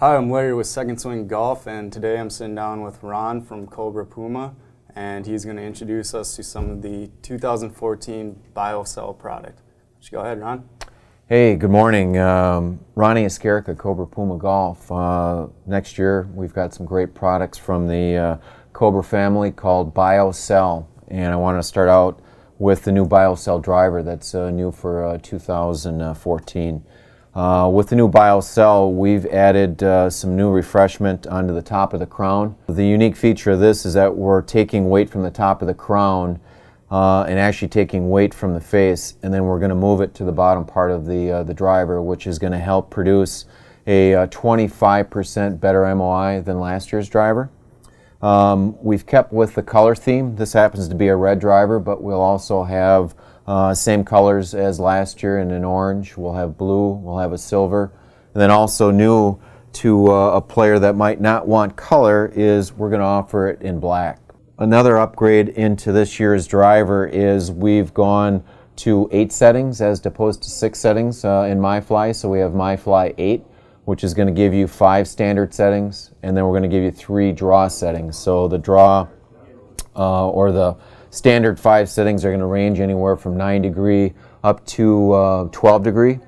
Hi, I'm Larry with Second Swing Golf, and today I'm sitting down with Ron from Cobra Puma, and he's going to introduce us to some of the 2014 BioCell product. Just go ahead, Ron. Hey, good morning. Um, Ronnie Eskierka, Cobra Puma Golf. Uh, next year, we've got some great products from the uh, Cobra family called BioCell, and I want to start out with the new BioCell driver that's uh, new for uh, 2014. Uh, with the new BioCell, we've added uh, some new refreshment onto the top of the crown. The unique feature of this is that we're taking weight from the top of the crown uh, and actually taking weight from the face, and then we're going to move it to the bottom part of the, uh, the driver, which is going to help produce a 25% uh, better MOI than last year's driver. Um, we've kept with the color theme. This happens to be a red driver, but we'll also have uh, same colors as last year in an orange. We'll have blue, we'll have a silver. And then also new to uh, a player that might not want color is we're going to offer it in black. Another upgrade into this year's driver is we've gone to eight settings as opposed to six settings uh, in MyFly. So we have MyFly 8, which is going to give you five standard settings, and then we're going to give you three draw settings. So the draw uh, or the Standard five settings are going to range anywhere from 9 degree up to uh, 12 degree.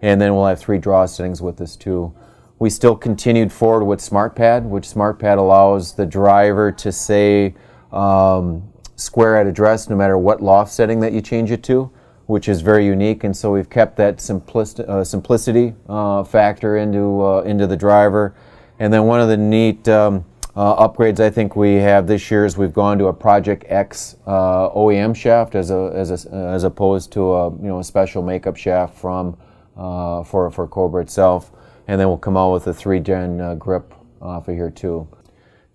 And then we'll have three draw settings with this too. We still continued forward with SmartPad, which SmartPad allows the driver to say um, square at address no matter what loft setting that you change it to, which is very unique. And so we've kept that simplicity, uh, simplicity uh, factor into, uh, into the driver. And then one of the neat um, uh, upgrades I think we have this year is we've gone to a Project X uh, OEM shaft as a, as a, as opposed to a you know a special makeup shaft from uh, for for Cobra itself, and then we'll come out with a 3GEN uh, grip off of here too.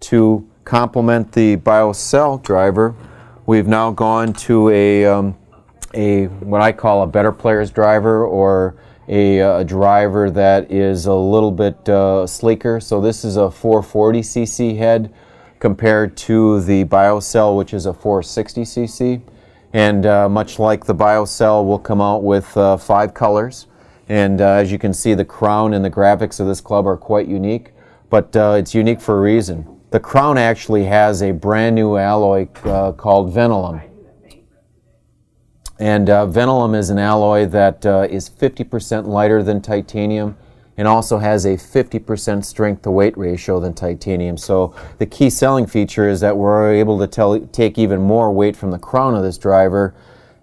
To complement the BioCell driver, we've now gone to a um, a what I call a better player's driver or a, uh, a, driver that is a little bit uh, sleeker. So this is a 440cc head compared to the BioCell, which is a 460cc. And uh, much like the BioCell, will come out with uh, five colors. And uh, as you can see, the crown and the graphics of this club are quite unique, but uh, it's unique for a reason. The crown actually has a brand new alloy called Venolum. And uh, is an alloy that uh, is 50% lighter than titanium and also has a 50% strength to weight ratio than titanium. So the key selling feature is that we're able to tell, take even more weight from the crown of this driver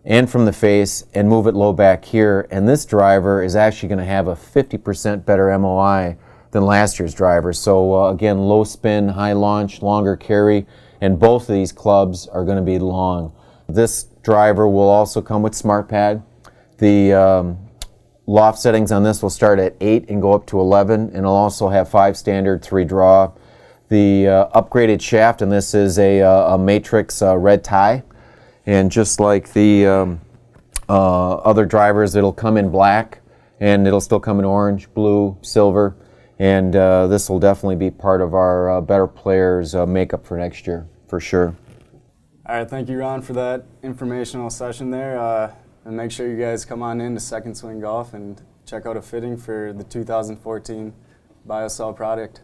and from the face and move it low back here. And this driver is actually going to have a 50% better MOI than last year's driver. So uh, again, low spin, high launch, longer carry, and both of these clubs are going to be long. This driver will also come with SmartPad. The um, loft settings on this will start at 8 and go up to 11 and it'll also have 5 standard, 3 draw. The uh, upgraded shaft and this is a, uh, a Matrix uh, red tie and just like the um, uh, other drivers it'll come in black and it'll still come in orange, blue, silver and uh, this will definitely be part of our uh, better players makeup for next year for sure. All right, thank you, Ron, for that informational session there. Uh, and make sure you guys come on in to Second Swing Golf and check out a fitting for the 2014 BioCell product.